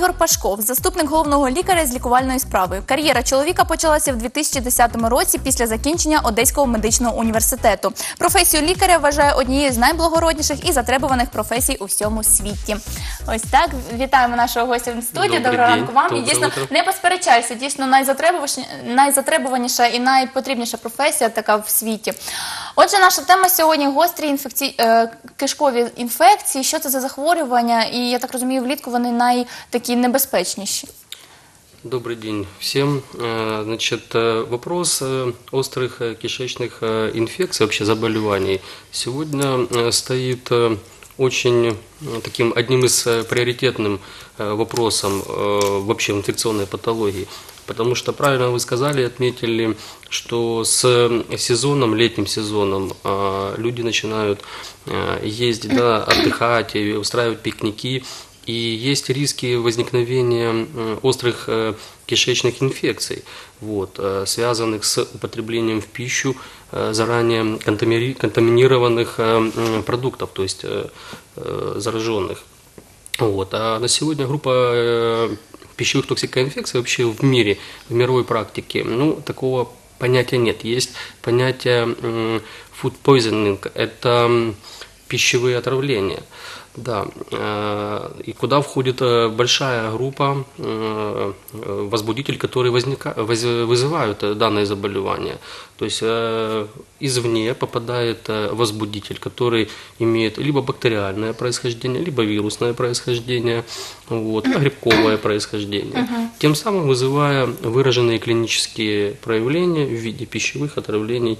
Ігор Пашков, заступник головного лікаря з лікувальної справи. Кар'єра чоловіка почалася в 2010 році після закінчення Одеського медичного університету. Професію лікаря вважає однією з найблагородніших і затребуваних професій у всьому світі. Ось так вітаємо нашого гостя в студії. Добрий Доброго день. ранку вам. І дійсно утро. не посперечайся. Дійсно найзатребуваніша і найпотрібніша професія така в світі. Отже, наша тема сьогодні гострі інфекції, е, кишкові інфекції. Що це за захворювання? І я так розумію, влітку вони найтакі небезпечніші. Добрый день всем. Э, Значит, э, вопрос э, острых э, кишечных э, инфекций, вообще заболеваний, сегодня э, стоит э, очень э, таким одним из э, приоритетным э, вопросом э, вообще инфекционной патологии. Потому что правильно вы сказали, отметили, что с сезоном, летним сезоном э, люди начинают э, ездить, да, отдыхать, устраивать пикники, и есть риски возникновения острых э, кишечных инфекций, вот, э, связанных с употреблением в пищу э, заранее контаминированных продуктов, то есть зараженных. Вот. А на сегодня группа пищевых токсикоинфекций вообще в мире, в мировой практике, ну, такого понятия нет. Есть понятие food poisoning, это пищевые отравления. Да, э, и куда входит э, большая группа э, возбудителей, которые возника- воз- вызывают данное заболевание. То есть извне попадает возбудитель, который имеет либо бактериальное происхождение, либо вирусное происхождение, вот, грибковое происхождение, тем самым вызывая выраженные клинические проявления в виде пищевых отравлений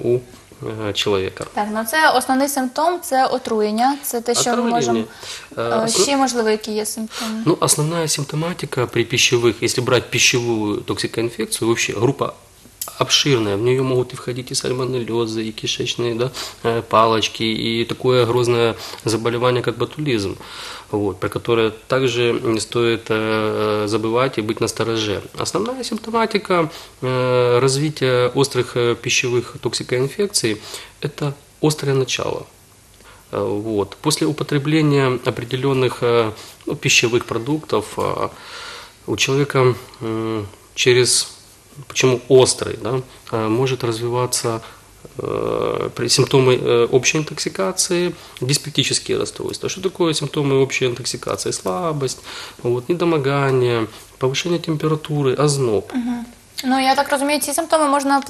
у э, человека. Так, ну це основний симптом це отруєння. Це те, що ми можемо. Е, Е, Ще можливо, які є симптоми. Ну, основная симптоматика при пищевых, если брать пищевую токсикоинфекцию, вообще группа обширная, в нее могут и входить и сальмонеллезы, и кишечные да, э, палочки, и такое грозное заболевание, как ботулизм, вот, про которое также не стоит э, забывать и быть настороже. Основная симптоматика э, развития острых э, пищевых токсикоинфекций – это острое начало. Э, Вот. После употребления определенных э, ну, пищевых продуктов э, у человека через, почему острый, да, э, может развиваться э, симптомы э, общей интоксикации, диспептические расстройства. Что такое симптомы общей интоксикации? Слабость, вот, недомогание, повышение температуры, озноб. Ну я так розумію, ці симптоми можна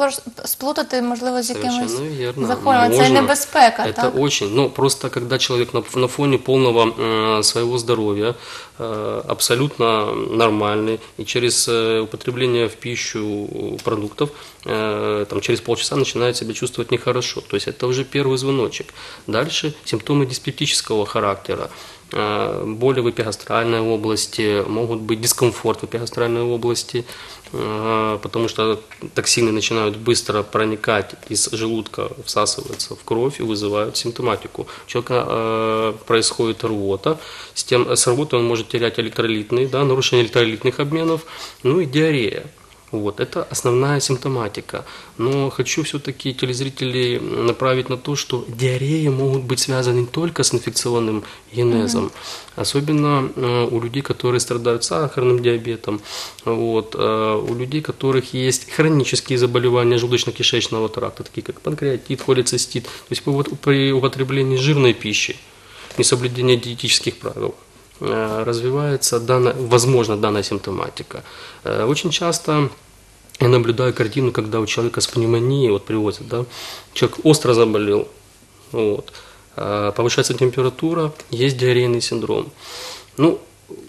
сплутати, можливо, з якимось захворюванням. Це небезпека, Это так? очень. Ну, просто когда человек на, на фоне полного э, своего здоровья, э, абсолютно нормальный, и через э, употребление в пищу продуктов, э, там, через полчаса начинает себя чувствовать нехорошо. То есть это уже первый звоночек. Дальше симптомы диспептического характера. Э, Боли в эпигастральной области, могут быть дискомфорт в эпигастральной области, э, потому что токсины начинают быстро проникать из желудка, всасываться в кровь и вызывают симптоматику. У человека э, происходит рвота, с, тем, с рвотой он может терять электролитные, да, нарушение электролитных обменов, ну и диарея. Вот, это основная симптоматика. Но хочу все-таки телезрителей направить на то, что диареи могут быть связаны не только с инфекционным генезом, особенно э, у людей, которые страдают сахарным диабетом, вот, э, у людей, у которых есть хронические заболевания желудочно-кишечного тракта, такие как панкреатит, холецистит. То есть вот при употреблении жирной пищи, несоблюдение диетических правил, э, развивается данная, возможно, данная симптоматика. Э, Очень часто я наблюдаю картину, когда у человека с пневмонией вот привозят, да, человек остро заболел, вот, а, повышается температура, есть диарейный синдром. Ну,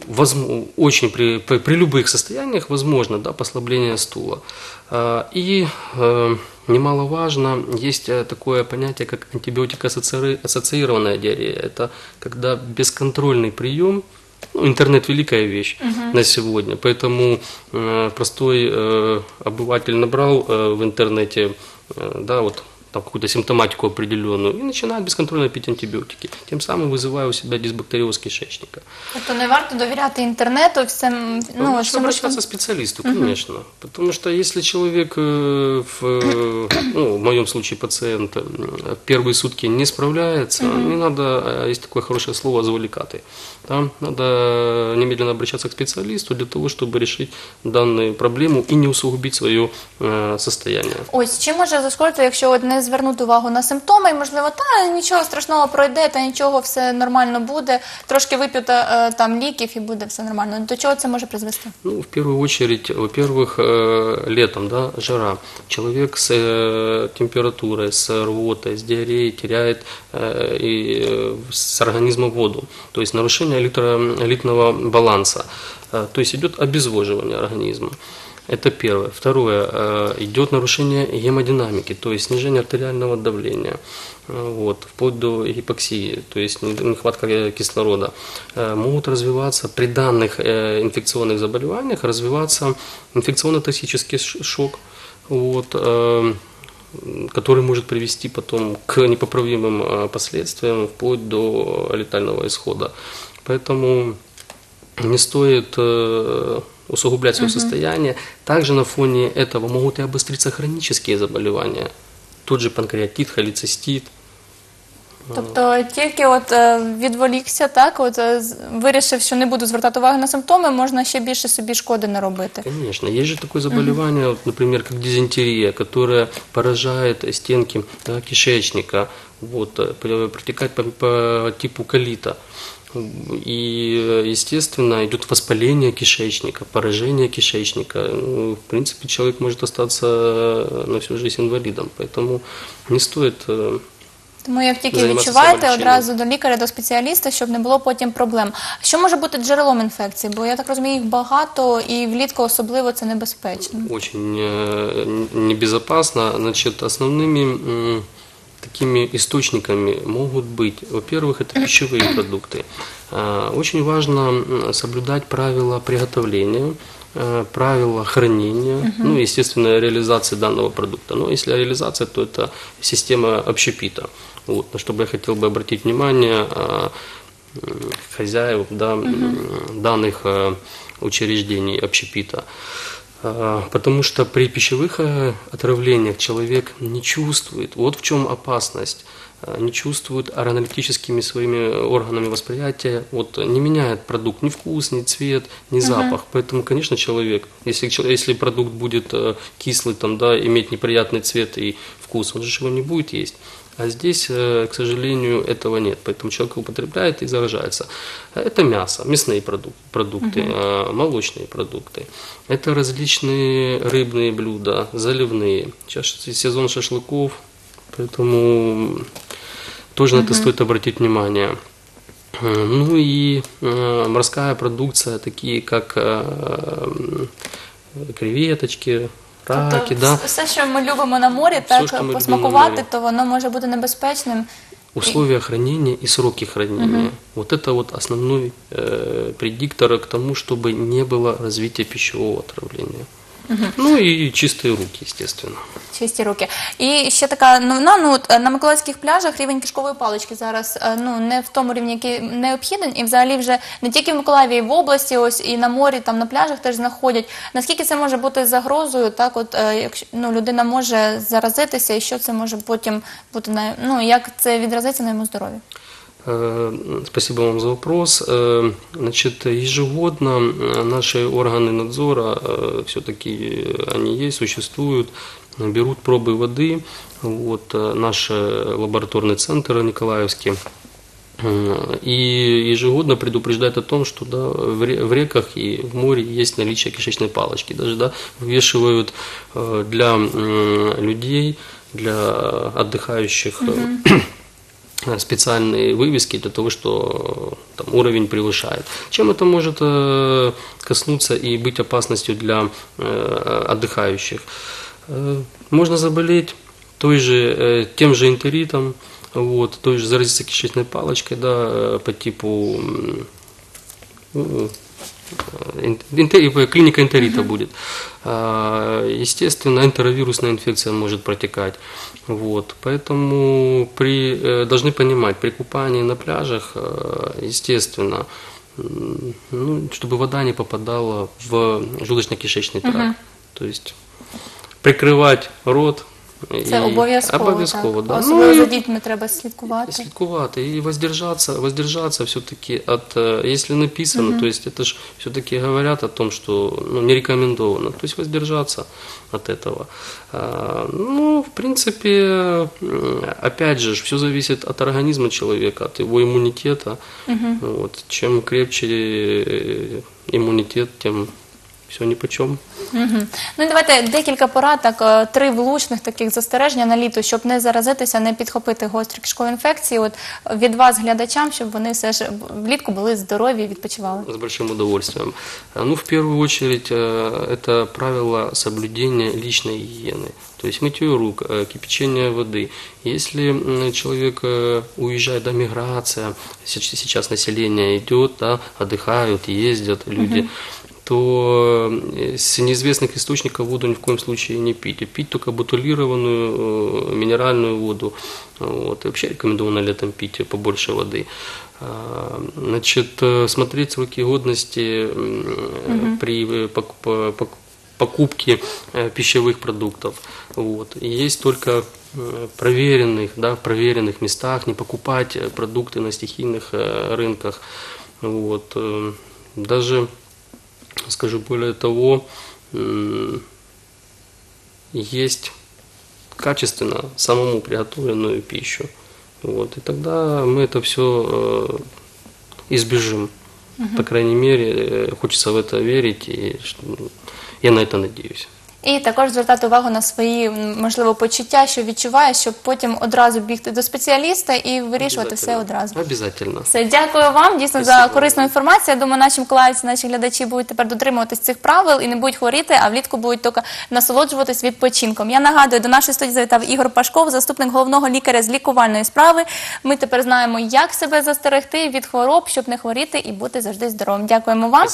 возм- очень при, при, при любых состояниях возможно да, послабление стула. А, И э, немаловажно, есть э, такое понятие, как антибиотикоассоциированная диарея. Это когда бесконтрольный прием интернет великая вещь на сегодня, поэтому э, простой э, обыватель набрал э, в интернете, э, да, вот там, какую-то симптоматику определенную, и начинает бесконтрольно пить антибиотики, тем самым вызывая у себя дисбактериоз кишечника. Тобто не варто довіряти інтернету, всім, Ну, ну, нужно всім обращаться к специалисту, конечно. Потому что если человек, э, в, э, ну, в моем случае пациент, э, в первые сутки не справляется, не надо, э, есть такое хорошее слово, завлекаты. Да? Надо немедленно обращаться к специалисту для того, чтобы решить данную проблему и не усугубить свое э, состояние. Ось чим може зашкодити, якщо от не звернути увагу на симптоми, і можливо, та нічого страшного пройде, та нічого все нормально буде. Трошки вип'ю та, е, там ліків і буде все нормально. До чого це може призвести? Ну, в первую очередь, во-первых, э, летом, да, жара. Человек с э, температурой, с рвотой, с диареей теряет э, и э, с организма воду. То есть нарушение электролитного баланса. Э, То есть идет обезвоживание организма. Это первое. Второе. Идет нарушение гемодинамики, то есть снижение артериального давления. Вот, вплоть до гипоксии, то есть не- нехватка кислорода. Могут развиваться при данных инфекционных заболеваниях развиваться инфекционно-токсический шок, вот, который может привести потом к непоправимым э, последствиям вплоть до летального исхода. Поэтому не стоит э, усугублять свое состояние. Также на фоне этого могут и обостриться хронические заболевания. Тот же панкреатит, холецистит. Тобто тільки от е, відволікся, так от е, з- вирішив, що не буду звертати увагу на симптоми, можна ще більше собі шкоди наробити. Конечно, есть же такое заболевание, вот, например, как дизентерия, которая поражает стенки да, кишечника, вот, э, п- протекает по, по типу колита. И, э, естественно, идет воспаление кишечника, поражение кишечника. Ну, в принципе, человек может остаться э, на всю жизнь инвалидом. Поэтому не стоит э, Тому як тільки Займатися відчуваєте, самоліченням. одразу до лікаря, до спеціаліста, щоб не було потім проблем. Що може бути джерелом інфекції? Бо я так розумію, їх багато і влітку особливо це небезпечно. очень э, небезопасно. Значит, основными м, такими источниками могут быть, во-первых, это пищевые продукты. А, Очень важно м, соблюдать правила приготовления, э, правила хранения, ну, естественно, реализации данного продукта. Но если реализация, то это система общепита. Вот, на что бы я хотел бы обратить внимание а, м, хозяев да, м, данных э, учреждений общепита. А, Потому что при пищевых э, отравлениях человек не чувствует, вот в чем опасность, не чувствует аналитическими своими органами восприятия, вот не меняет продукт, ни вкус, ни цвет, ни запах. Поэтому, конечно, человек, если, если продукт будет э, кислый, там, да, иметь неприятный цвет и вкус, он же его не будет есть. А здесь, э, к сожалению, этого нет. Поэтому человек употребляет и заражается. Это мясо, мясные продук- продукты, э, молочные продукты. Это различные рыбные блюда, заливные. Сейчас сезон шашлыков, поэтому тоже на это стоит обратить внимание. Э, Ну и морская продукция, такие как креветочки, раки, тобто да. вс- все, що ми любимо на морі, Все, так ми посмакувати, морі. то воно може бути небезпечним. Условия хранения и сроки хранения. Вот это вот основной э, предиктор к тому, чтобы не было развития пищевого отравления. Ну и чистые руки, естественно. Чисті руки. І ще така новина, ну е, на миколаївських пляжах рівень кишкової палички зараз е, ну не в тому рівні, який необхідний, і взагалі вже не тільки в Миколаєві, і в області, ось і на морі, там на пляжах теж знаходять. Наскільки це може бути загрозою? Так, от е, якщо ну людина може заразитися, і що це може потім бути на ну як це відразиться на йому здоров'ї? Э, Спасибо вам за вопрос. Э, Значит, ежегодно э, наши органы надзора, все-таки они есть, существуют, берут пробы воды. Вот, наш лабораторный центр Николаевский И ежегодно предупреждает о том, что да, в ре- в реках и в море есть наличие кишечной палочки. Даже да, вывешивают для людей, для отдыхающих э, специальные вывески для того, что э, там, уровень превышает. Чем это может э, коснуться и быть опасностью для э, отдыхающих? Можно заболеть той же, тем же энтеритом, вот, той же заразиться кишечной палочкой, да, по типу э, клиника энтерита будет. А, Естественно, энтеровирусная инфекция может протекать. Вот. Поэтому при, э, должны понимать, при купании на пляжах, э, естественно, ну, чтобы вода не попадала в желудочно-кишечный тракт. То есть прикрывать рот. Це і- обов'язково. Обов'язково, так. да. Особливо Ну, і- за дітьми треба слідкувати. слідкувати і воздержаться, воздержаться все-таки от, э, если написано, то есть это же все-таки говорят о том, что ну, не рекомендовано, то есть воздержаться от этого. А, Ну, в принципе, м, опять же, все зависит от организма человека, от его иммунитета. Вот. Чем крепче э, иммунитет, тем все ни по чем. Мгм. Ну і давайте декілька порад, так е, три влучних таких застереження на літо, щоб не заразитися, не підхопити гострі кишкові інфекції. От е, від вас, глядачам, щоб вони все ж влітку були здорові і відпочивали. С большим удовольствием. А, Ну, в первую очередь, э, это правило соблюдения личной гигиены. То есть мытье рук, э, кипячение воды. Если м, человек э, уезжает, да, миграция, сейчас сейчас население идет, да, отдыхают, ездят люди, То э, с неизвестных источников воду ни в коем случае не пить. И пить только бутылированную э, минеральную воду. Вот. И вообще рекомендовано летом пить побольше воды. А, Значит, э, смотреть сроки годности м, при покуп- пок- покупке пищевых продуктов. Вот. И есть только проверенных, да, в проверенных местах, не покупать продукты на стихийных рынках. Вот. э, Даже, скажу более того, м, есть качественно самому приготовленную пищу. Вот. И тогда мы это все избежим. По крайней мере, э, хочется в это верить, и что- я на это надеюсь. І також звертати увагу на свої можливо почуття, що відчуваєш, щоб потім одразу бігти до спеціаліста і вирішувати все одразу. Обязательно. Все, дякую вам дійсно за корисну інформацію. Я думаю, наші миколаївці, наші глядачі будуть тепер дотримуватись цих правил і не будуть хворіти, а влітку будуть тільки насолоджуватись відпочинком. Я нагадую, до нашої студії завітав Ігор Пашков, заступник головного лікаря з лікувальної справи. Ми тепер знаємо, як себе застерегти від хвороб, щоб не хворіти і бути завжди здоровим. Дякуємо вам.